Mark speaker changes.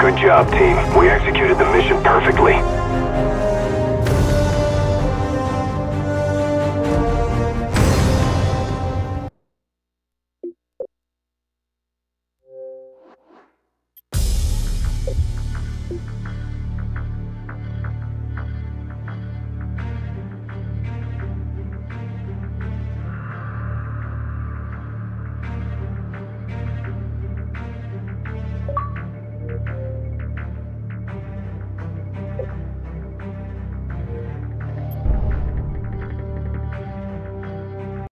Speaker 1: Good job, team. We executed the mission perfectly.